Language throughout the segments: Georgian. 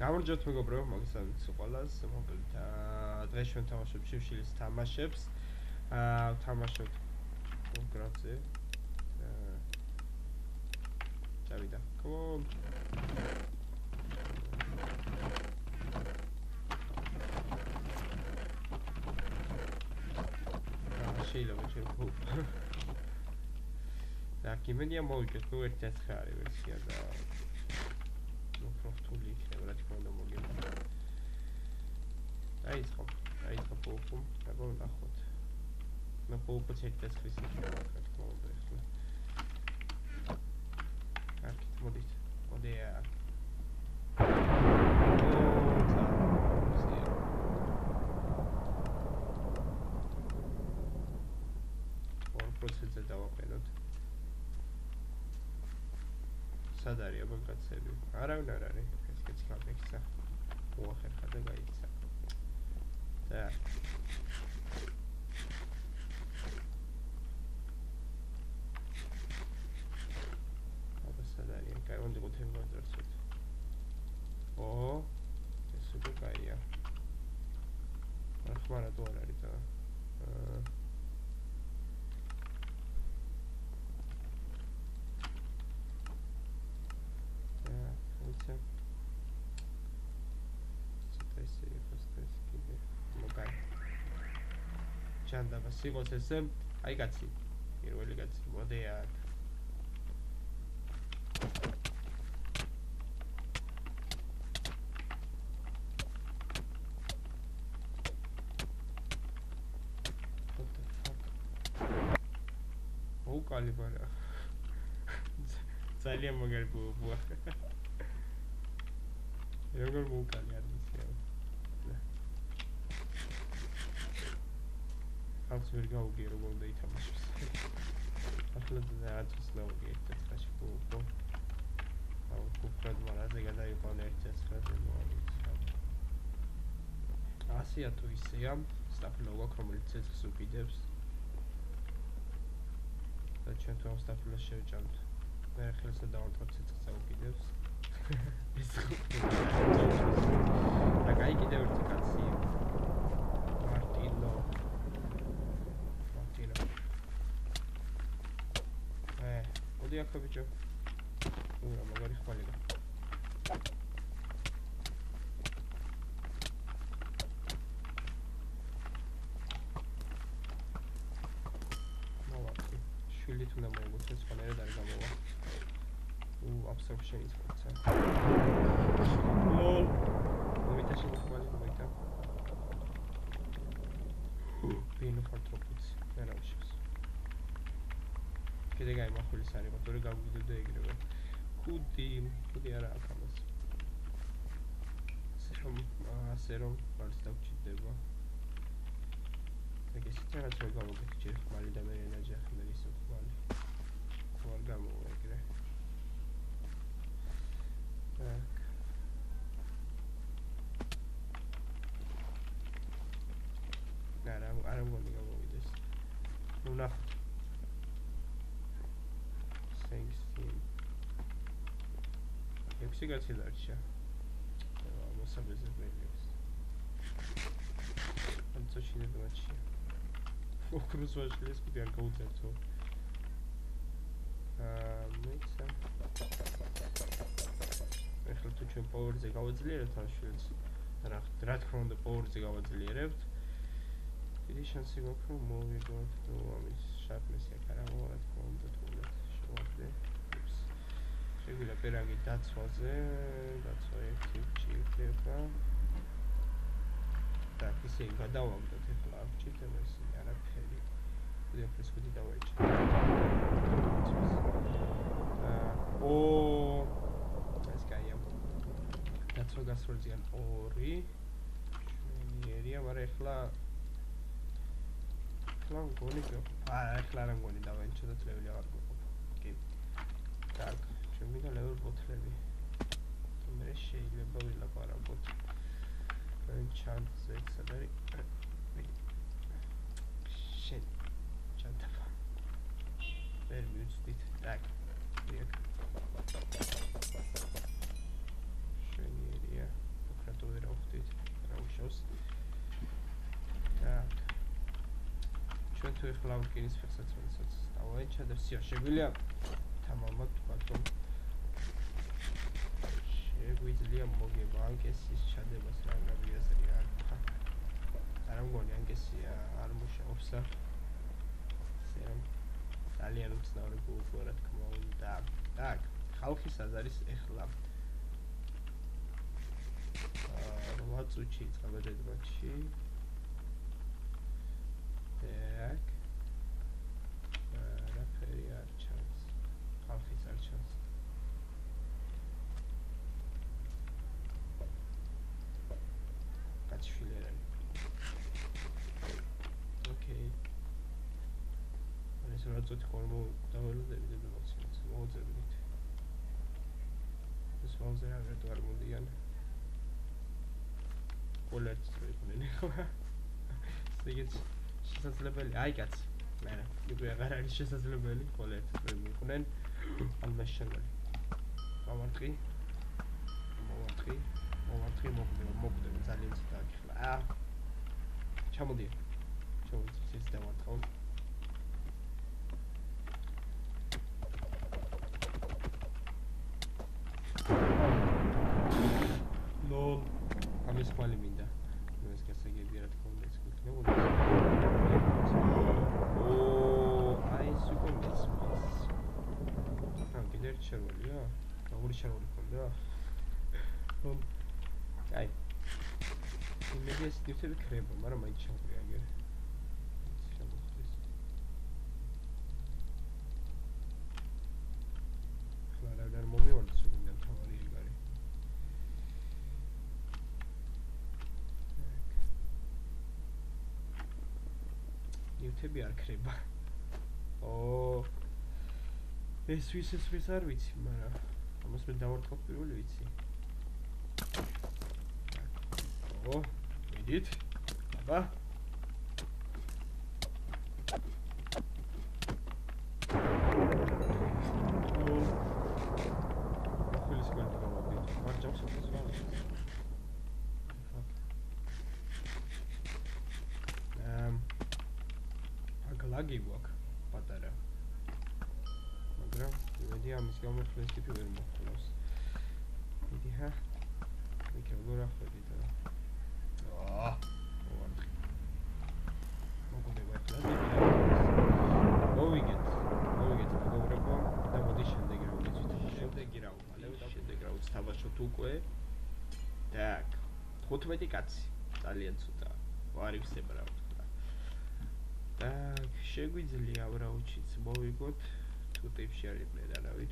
გამარჯობთ მეგობრებო, მოგესალმებით ყველას. მოკლედ, აა დღეს ჩვენ თამაშობთ შივშილის თამაშებს. აა თამაშობთ კონკრეტზე. აა წავიდა. Come on. შეიძლება შევფო. და კიმენია მოვიგეთ, ნუ ერთ წაცხარი ვერსია და უფრო რთული იქნება რა თქმა უნდა მოგება აიწყო აიწყო პოპო და გონახოთ მე პოპო ცეკდეს ხის იქნება რა თქმა უნდა ახლა აკეთ მოდით მოდია პროცესზე დავაყენოთ სად არის აბა კაცები? არავინ არ არის. ეს კაცი გამექცა. უახერხა და გაიქცა. და აბა სად არის? კაი, უნდა გუთემ გადარცოთ. ო, ეს უკვე კაია. ახლა რა თუ არ არის და აა ვიცი. ცოტა იყოს ეს კიდე. მოგაი. ჩანდა ვასიღოს ესე. აი კაცი. პირველი კაცი. მოდია. უკალი ბარა. ძალიან მაგარი ბუბა. როგორ მოუკალი არ ვიცი რა. სამს ვერ გავუგე როგორ უნდა ითამაშოს. ახლა რაღაც ვსლავი ერთ-ერთში გულობო აუ გუფრად მარაზე გადაიყვანე ერთ-ერთზე მოალე ასია თუ ისეა სტაფილო გვაქვს რომელიც ცეცხლს უკიდებს და ჩვენ თუ ამ სტაფილოს შევჭამთ მე ხელსა დავარტყებ ცეცხლს უკიდებს ეს ხო და კაი კიდევ ერთი კაცი. ოდი აქ ბიჭო უა მაგარი ხვალია მოვაკი შვილი თუ უნდა მოიგოს ეს ყველერად არ გამოვა უ აბსორბშენი წოცა ო მოიტაში მოხმალი მოიტა ბინო ფორტროპიც ნერაუშის კიდე გამახვილის არის მოტორი გავგიდებ და ეგრევე კუდი კუდი არა აქ ამას. სერომ ასე რომ მარს დავჭიდება ეგ ისიც რაღაც რო გავუგეთ ჯერ ხმალი და მე ენაჯახი მე ისო ხმალი ხო არ გამოვა ეგრე. არა, არა მგონი გამოვიდეს. ნუ ნახოთ. სეინსტინ. ექვსი კაცი დარჩა. აა მოსაბეზე მელიოს. ანცო შეიძლება მაჩი. ოქროს ვაშლის კიდე არ გაუწევთო. აა მეცა. ეხლა თუ ჩვენ პოვერზე გავაძლიერებთ ამ შვილს რა რა თქმა უნდა პოვერზე გავაძლიერებთ დიდი შანსი გვაქვს რომ მოვიგოთ ამის შარპნესი აქ არა მოვა რა თქმა უნდა თუნდაც შევაძლე შეგვიძლია პერაგი დაცვაზე დაცვა ერთი ჭირდება და ისე გადავაგდოთ აქ ჭირდება ეს არაფერი დიდი ფრესკოდი დავაიჭირე აა დაცვა გასროლზიან 2 შვენიერია, მაგრამ ეხლა. ეხლა გონი აა ეხლა რა გონი დავენჩო და წლები აღარ გყოფ. კი. так ჩვენ მინდა level ბოთლები თუ მე შეიძლება ვილაპარაკოთ. ჩანტზე ეს არის შენ ჩანტა ვერ მივწვდით так შენი ერია. უკრატო ვერ ავხდით რა უშავს? так ჩვენ თუ ეხლა ვკირის ფეხსაც რომელსაც დავაეჩადებს სია შეგვიძლია თამამად ვთქვათ რომ შეგვიძლია მოგება ანკესის ჩადებას რა გაბიასრი რა არა მგონი ანკესი არ მუშაობს ასე რომ ძალიან უცნაური გულგო რა თქმა უნდა так ხალხის აზარის ეხლა აა 8 წუთში წაბედეთბაში Так. ეს რა წუთი ხორმო დაველოდები დებოციაც. მოძებნით. ეს მომზე რა ვერტ არ მომდიან. კოლერტს ვიყვნენ ხო? სიგეც შესაძლებელი აი კაც მე იგი აღარ არის შესაძლებელი ხოლე ერთად მიყვნენ ალბათ შემდგარი მომარტყი მომარტყი მომარტყი მოკვდება მოკვდება ძალიან ცოტა ახლა ა ჩამოდი ჩამოდი ეს დამარტყო ნო ამის ხალი მინდა ეს გასაგებია რა თქმა უნდა ეს გქნებოდა ერთ შერვულია? როგორი შერვალი ქონდა? რომ აი იმედი ეს დიფტები ქრება, მაგრამ მაინც შევღია აგერ. შემოხდეს. ხლა რა მოვივალთ სულიდან თავარი ეგარი. დიფტები არ ქრება. ო ეს ვის ეს ვის არ ვიცი, მაგრამ ამას მე დავარტყო პირველი ვიცი. ო, მიდით. აბა. ამ აგლაგი გვაქვს პატარა მაგრამ იმედი ამის გამო ეს ტიპი ვერ მოხდოს. იქ როგორ ახვედი და აა მოვარდი. მოგონება ახლა მოვიგეთ. მოვიგეთ მეგობრებო და მოდი შემდეგ რა ვიცით. შემდეგი რა უმალე და შემდეგ რა ვიცით თაბაჩოთ უკვე. так 15 კაცი ძალიან ცუდა. ვარიფსებ რა ვთქვა. так შეგვიძლია რა უჩიც მოვიგოთ თუ ტიპში არიდნენ არავინ.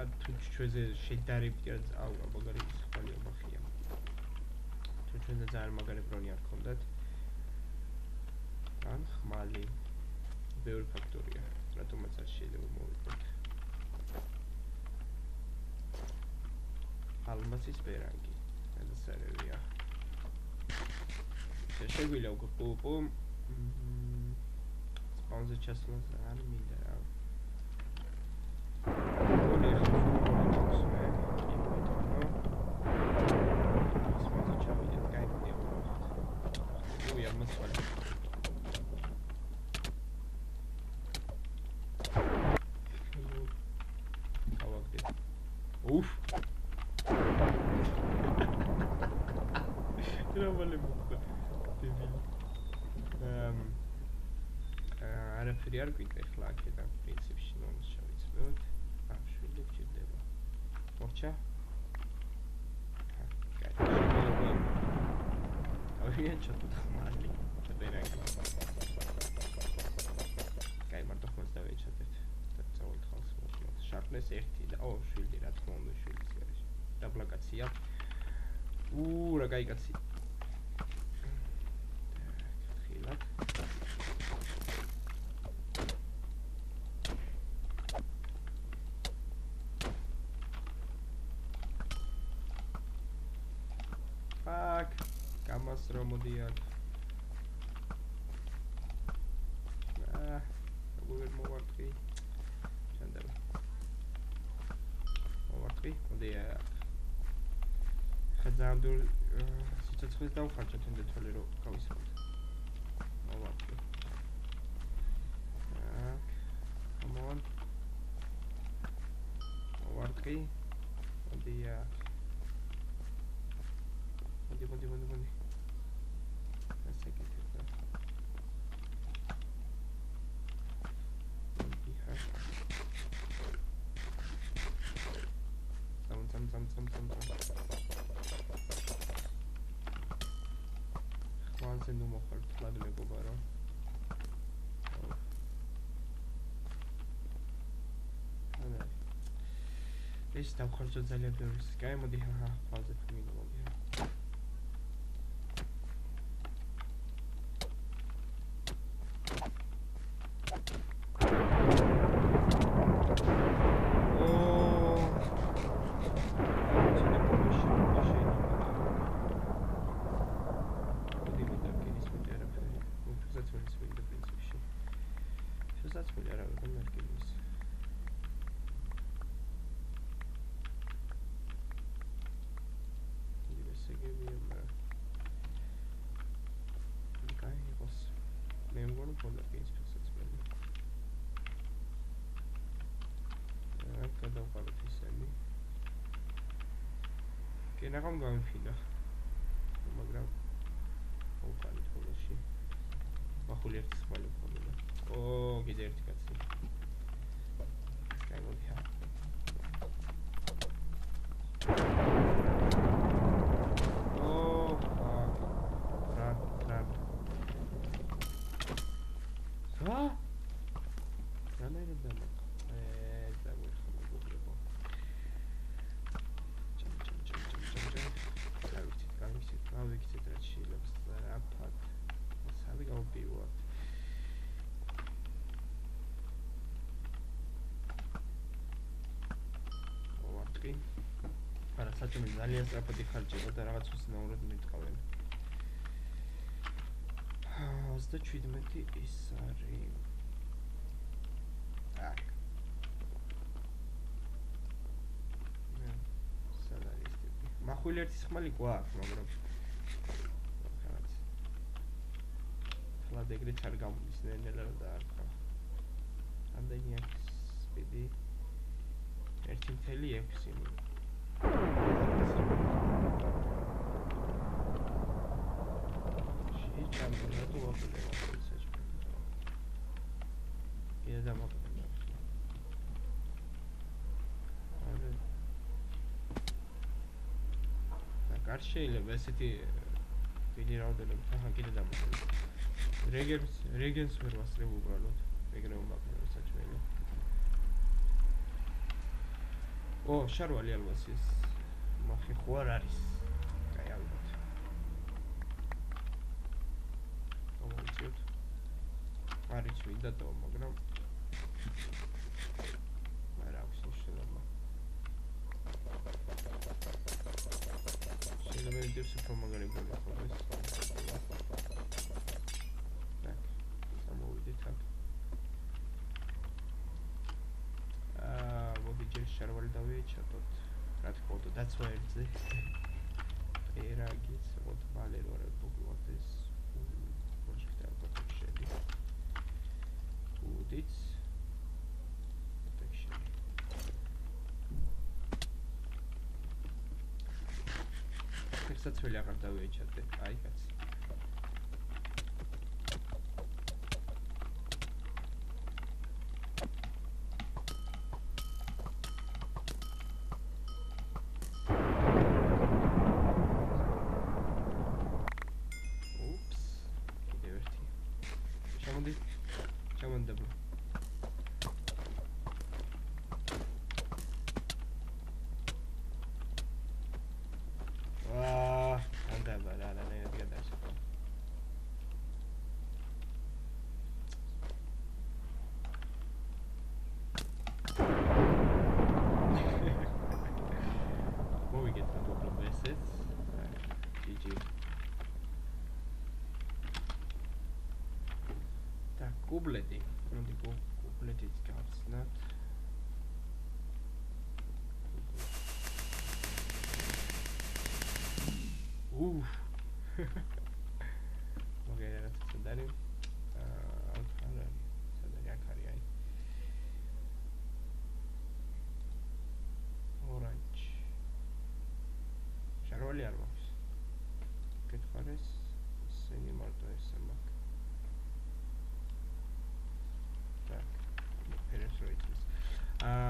ან თუ ჩვენზე შედარებდიან აუ მაგარი ხალია მახია. თუ ჩვენზე ძალიან მაგარი ბრონი არ ქონდათ. ან ხმალი. ბევრი ფაქტორია, რატომაც არ შეიძლება მოვიყოთ. ალმასის ბერანგი. ეს სერვია. შეგვიძლია უკვე პუ პუ. სპონსორ ჩასვლას არ მინდა რა. Uf. Era vale muito. Devido. Um, არაფერი არ გვიქნა ხლა აქედან პრინციპში ნომს შევიცვლოთ. ა შვილი გჭირდება. მორჩა. ავია ჩატუდა მალი. წერა ვერა კაი მარტო ხმას დავეჩატეთ. და წავალთ ხალხს მოკლედ შარპნეს 1 და ო შვილი რა თქმა უნდა შვილის გარეშე დაბლა კაცია უუ რა კაი კაცი ხილად აქ გამას რომ მოდიარ მოვარტყი. ჩანდება მოვარტყი მოდია ხაძამდურ სიცოცხლეს დავხარჯოთ იმ დეთოლი რომ გავისმოთ მოვარტყი. come on. ვარტყი მოდი აქ. მოდი მოდი მოდი მოდი ხმანზე ნუ მოხარ თლად მეგობარო ეს დავხარჯო ძალიან ბევრი. კაი, მოდი, ჰა, ფაზე რაღამ გამიფინა მაგრამ აუყალით ხოლოში ახული ერთი სპალი ხოლმე ო კიდე ერთი კაცი. გამოდია ო რა რა რა რა ნაირად საჭმელი ძალიან სწრაფად იხარჯება და რაღაც უცნაურად მეტყავენ. 27 ის არის. აკ. ნე, სადარის ტიპი. מחვილ ერთის ხმალი გვაქვს, მაგრამ რაღაც. ხლა დეგრეთ არ გამოდის ნენელა და არ ხა. ამდენი აქვს სპიდი 1.6 მინუტი. არ შეიძლება ესეთი დიდი რაოდენობით ახან კიდე დამოუკიდე რეგენს რეგენს ვერ ვასწრებ უბრალოდ ეგრე უმაკნო საჭმელი ო შარვალი ალბათ ის მახი ხო არ არის. კაი ალბათ. მომწიოთ არის ვინდა და მაგრამ არა აქვს შეიძლება შეიძლება ის უფრო მაგარი გქონდეს სამოვიდეთ აქ ჯერ შარვალი დავიეჩატოთ რა თქმა უნდა დაცვაერზე ერაგიც მოთ ვალერო რა პოპულატეს პროექტი ალბათ შედი უდიც ექსაცველი აღარ დავიეჩატე აი კაც კუბლეტი მოდი kupleti from the coupleted cards not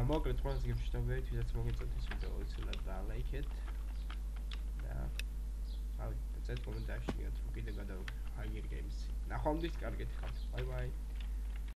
მოკლედ ყველას გიმშვიდობებით, ვისაც მოგეწონთ ეს ვიდეო, იცოდეთ და ლაიქეთ. და ავი, წეთ კომენტარში რომ კიდე გადავ ჰაიგერ გეიმს. ნახვამდის, კარგეთ ხართ. ბაი ბაი.